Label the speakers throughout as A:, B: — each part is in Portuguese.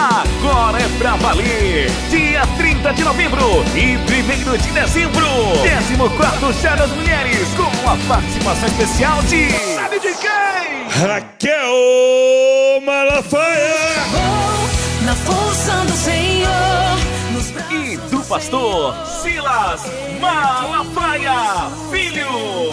A: Agora é pra valer! Dia 30 de novembro e 1 de dezembro! 14 Chá das Mulheres com a participação especial de. Sabe de quem?
B: Raquel Malafaia!
C: Na força do Senhor. Nos braços
A: E do pastor Silas Malafaia Filho!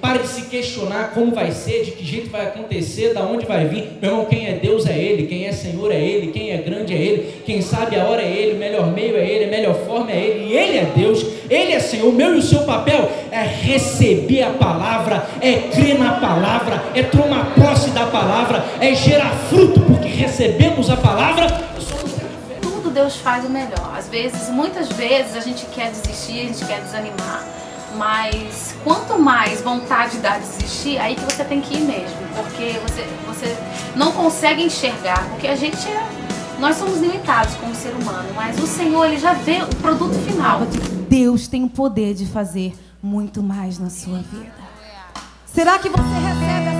D: Pare de se questionar como vai ser, de que jeito vai acontecer, da onde vai vir. Meu irmão, quem é Deus é Ele, quem é Senhor é Ele, quem é grande é Ele, quem sabe a hora é Ele, o melhor meio é Ele, a melhor forma é Ele, e Ele é Deus, Ele é Senhor. O meu e o seu papel é receber a palavra, é crer na palavra, é tomar posse da palavra, é gerar fruto, porque recebemos a palavra
E: Deus faz o melhor. Às vezes, muitas vezes a gente quer desistir, a gente quer desanimar. Mas quanto mais vontade dá de desistir, aí que você tem que ir mesmo. Porque você, você não consegue enxergar. Porque a gente é. Nós somos limitados como ser humano. Mas o Senhor, ele já vê o produto final.
F: Deus tem o poder de fazer muito mais na sua vida. Será que você recebe essa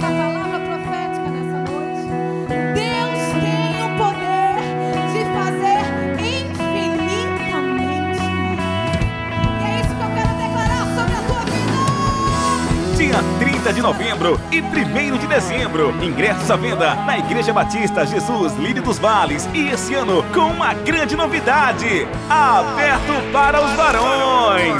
A: Dia 30 de novembro e 1 de dezembro. Ingressos à venda na Igreja Batista Jesus Lírio dos Vales. E esse ano com uma grande novidade: aberto para os varões.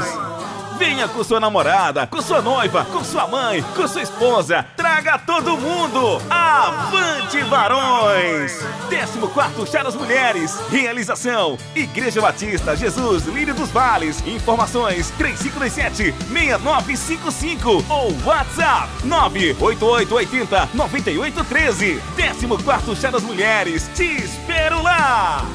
A: Venha com sua namorada, com sua noiva, com sua mãe, com sua esposa. Traga todo mundo. Avante varões! 14 Chá das Mulheres. Realização: Igreja Batista Jesus Lírio dos Vales. Informações: 3527-6955 ou WhatsApp 98880 9813. 14 Chá das Mulheres. Te espero lá!